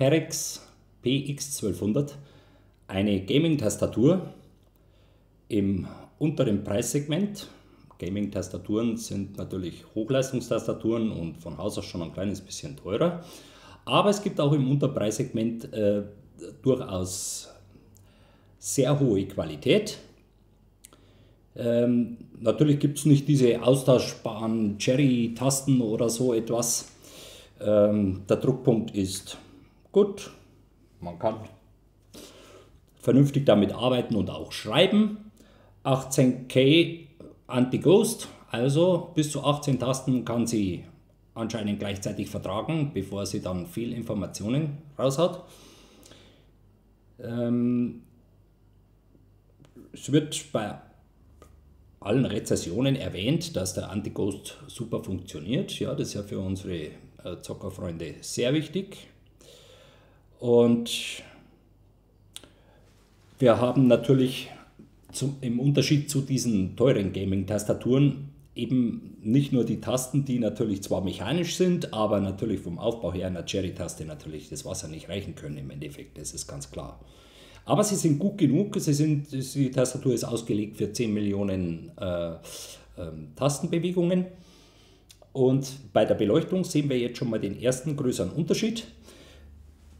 Perex PX1200, eine Gaming-Tastatur im unteren Preissegment. Gaming-Tastaturen sind natürlich Hochleistungstastaturen und von Haus aus schon ein kleines bisschen teurer. Aber es gibt auch im Unterpreissegment äh, durchaus sehr hohe Qualität. Ähm, natürlich gibt es nicht diese austauschbaren Cherry-Tasten oder so etwas. Ähm, der Druckpunkt ist gut. Man kann vernünftig damit arbeiten und auch schreiben. 18K Anti-Ghost, also bis zu 18 Tasten kann sie anscheinend gleichzeitig vertragen, bevor sie dann viel Informationen raushaut. Ähm, es wird bei allen Rezessionen erwähnt, dass der Anti-Ghost super funktioniert. Ja, das ist ja für unsere äh, Zockerfreunde sehr wichtig. Und wir haben natürlich zum, im Unterschied zu diesen teuren Gaming-Tastaturen eben nicht nur die Tasten, die natürlich zwar mechanisch sind, aber natürlich vom Aufbau her einer Cherry-Taste natürlich das Wasser nicht reichen können im Endeffekt, das ist ganz klar. Aber sie sind gut genug, sie sind, die Tastatur ist ausgelegt für 10 Millionen äh, äh, Tastenbewegungen. Und bei der Beleuchtung sehen wir jetzt schon mal den ersten größeren Unterschied.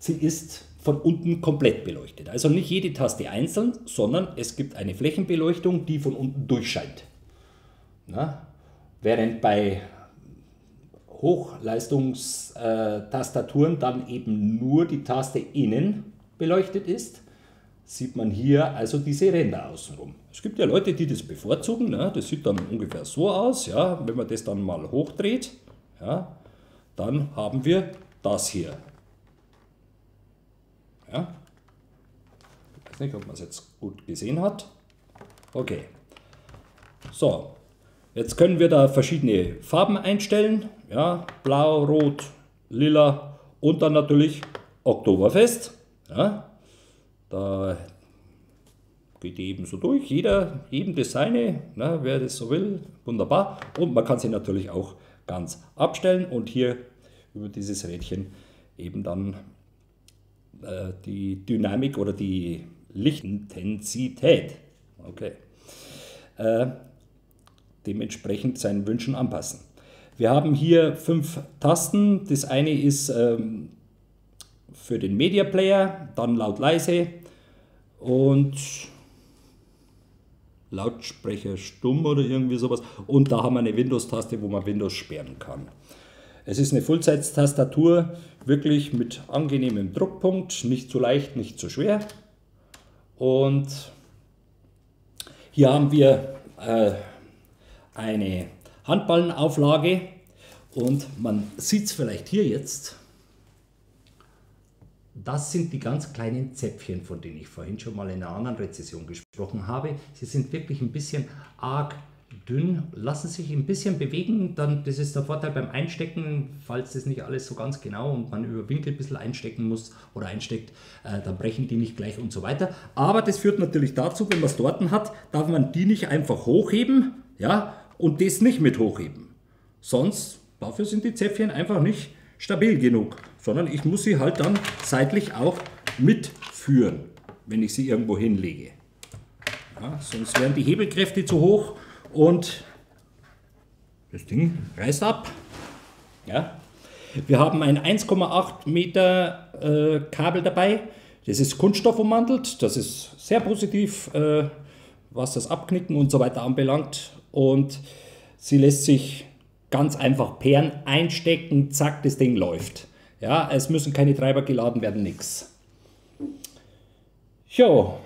Sie ist von unten komplett beleuchtet. Also nicht jede Taste einzeln, sondern es gibt eine Flächenbeleuchtung, die von unten durchscheint. Na? Während bei Hochleistungstastaturen dann eben nur die Taste innen beleuchtet ist, sieht man hier also diese Ränder außenrum. Es gibt ja Leute, die das bevorzugen, ne? das sieht dann ungefähr so aus, ja? wenn man das dann mal hochdreht, ja? dann haben wir das hier. Ja? Ich weiß nicht, ob man es jetzt gut gesehen hat. Okay. So, jetzt können wir da verschiedene Farben einstellen. Ja, blau, rot, lila und dann natürlich Oktoberfest. Ja, da geht eben so durch. Jeder, jedem das seine, ne, wer das so will, wunderbar. Und man kann sie natürlich auch ganz abstellen und hier über dieses Rädchen eben dann die Dynamik oder die Lichtintensität okay, äh, dementsprechend seinen Wünschen anpassen. Wir haben hier fünf Tasten. Das eine ist ähm, für den Media Player, dann laut leise und Lautsprecher stumm oder irgendwie sowas. Und da haben wir eine Windows-Taste, wo man Windows sperren kann. Es ist eine Fullsize-Tastatur, wirklich mit angenehmem Druckpunkt, nicht zu leicht, nicht zu schwer. Und hier haben wir äh, eine Handballenauflage und man sieht es vielleicht hier jetzt. Das sind die ganz kleinen Zäpfchen, von denen ich vorhin schon mal in einer anderen Rezession gesprochen habe. Sie sind wirklich ein bisschen arg dünn, lassen sich ein bisschen bewegen. Dann, das ist der Vorteil beim Einstecken, falls das nicht alles so ganz genau und man über Winkel ein bisschen einstecken muss oder einsteckt, äh, dann brechen die nicht gleich und so weiter. Aber das führt natürlich dazu, wenn man es dort hat, darf man die nicht einfach hochheben ja, und das nicht mit hochheben. Sonst, dafür sind die Zäpfchen einfach nicht stabil genug, sondern ich muss sie halt dann seitlich auch mitführen, wenn ich sie irgendwo hinlege. Ja, sonst wären die Hebelkräfte zu hoch und das Ding reißt ab. Ja. Wir haben ein 1,8 Meter äh, Kabel dabei. Das ist Kunststoff ummantelt. Das ist sehr positiv, äh, was das Abknicken und so weiter anbelangt. Und sie lässt sich ganz einfach Perlen einstecken, zack, das Ding läuft. Ja, es müssen keine Treiber geladen werden, nichts. Jo,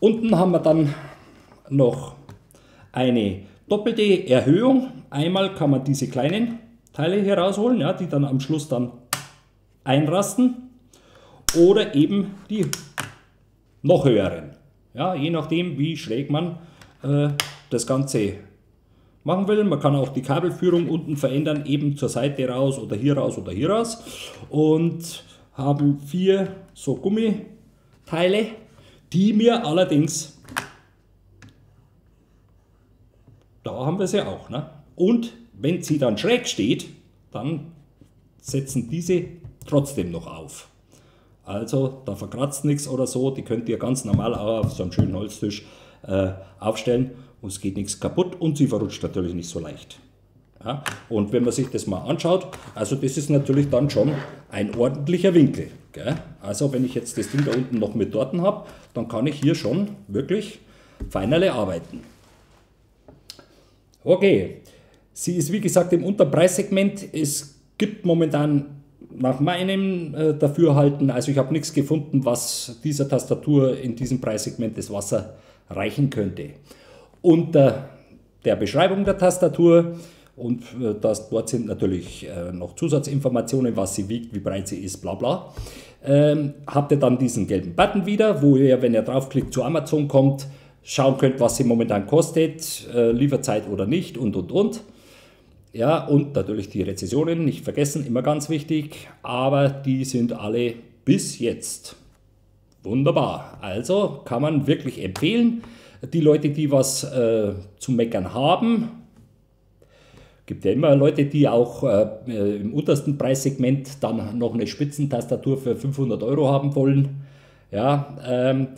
unten haben wir dann noch eine doppelte Erhöhung. Einmal kann man diese kleinen Teile hier rausholen, ja, die dann am Schluss dann einrasten. Oder eben die noch höheren. Ja, je nachdem, wie schräg man äh, das Ganze machen will. Man kann auch die Kabelführung unten verändern, eben zur Seite raus oder hier raus oder hier raus. Und haben vier so Gummiteile, die mir allerdings Da haben wir sie auch. Ne? Und wenn sie dann schräg steht, dann setzen diese trotzdem noch auf. Also da verkratzt nichts oder so. Die könnt ihr ganz normal auch auf so einem schönen Holztisch äh, aufstellen und es geht nichts kaputt und sie verrutscht natürlich nicht so leicht. Ja, und wenn man sich das mal anschaut, also das ist natürlich dann schon ein ordentlicher Winkel. Gell? Also wenn ich jetzt das Ding da unten noch mit Torten habe, dann kann ich hier schon wirklich feinerle arbeiten. Okay, sie ist wie gesagt im Unterpreissegment. Es gibt momentan nach meinem äh, Dafürhalten, also ich habe nichts gefunden, was dieser Tastatur in diesem Preissegment das Wasser reichen könnte. Unter der Beschreibung der Tastatur und äh, das, dort sind natürlich äh, noch Zusatzinformationen, was sie wiegt, wie breit sie ist, bla bla. Ähm, habt ihr dann diesen gelben Button wieder, wo ihr, wenn ihr draufklickt, zu Amazon kommt, schauen könnt, was sie momentan kostet, äh, Lieferzeit oder nicht und und und. Ja, und natürlich die Rezessionen, nicht vergessen, immer ganz wichtig, aber die sind alle bis jetzt wunderbar. Also kann man wirklich empfehlen. Die Leute, die was äh, zu meckern haben, gibt ja immer Leute, die auch äh, im untersten Preissegment dann noch eine Spitzentastatur für 500 Euro haben wollen. Ja, ähm,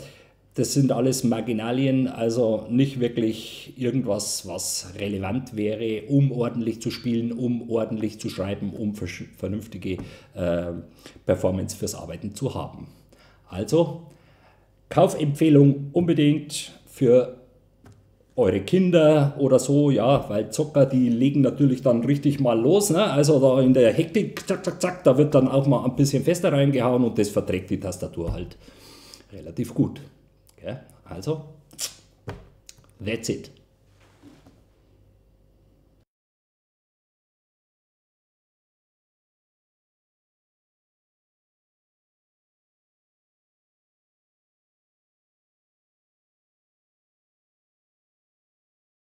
das sind alles Marginalien, also nicht wirklich irgendwas, was relevant wäre, um ordentlich zu spielen, um ordentlich zu schreiben, um vernünftige äh, Performance fürs Arbeiten zu haben. Also Kaufempfehlung unbedingt für eure Kinder oder so, ja, weil Zocker, die legen natürlich dann richtig mal los, ne? also da in der Hektik, zack, zack, zack, da wird dann auch mal ein bisschen fester reingehauen und das verträgt die Tastatur halt relativ gut. Also, that's it.